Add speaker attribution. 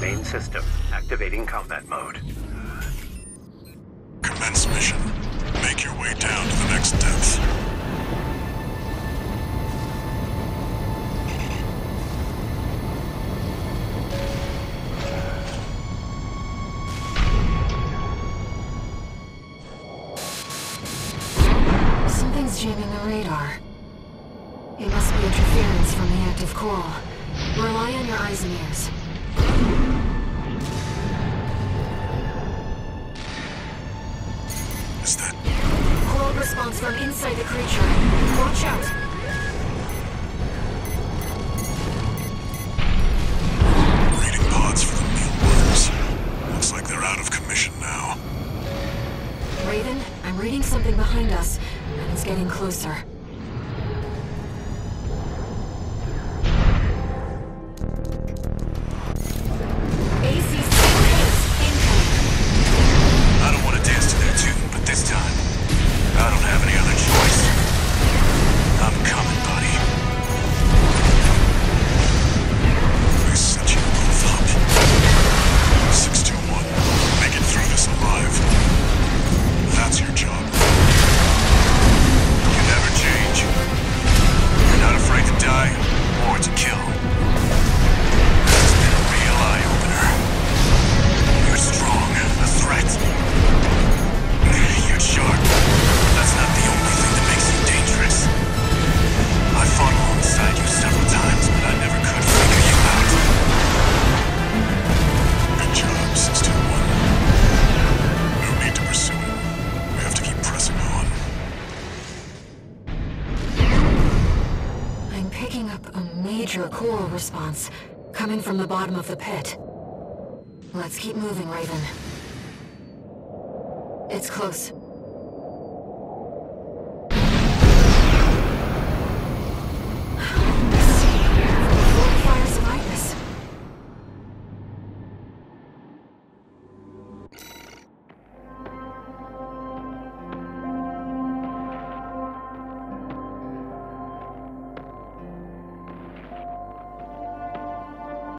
Speaker 1: Main system, activating combat mode.
Speaker 2: Commence mission. Make your way down to the next depth.
Speaker 3: Something's jamming the radar. It must be interference from the active coral. Rely on your eyes and ears. Response from inside the creature. Watch out!
Speaker 2: Reading pods for the mealworms. Looks like they're out of commission now.
Speaker 3: Raven, I'm reading something behind us, and it's getting closer. Picking up a major coral response coming from the bottom of the pit. Let's keep moving, Raven. It's close.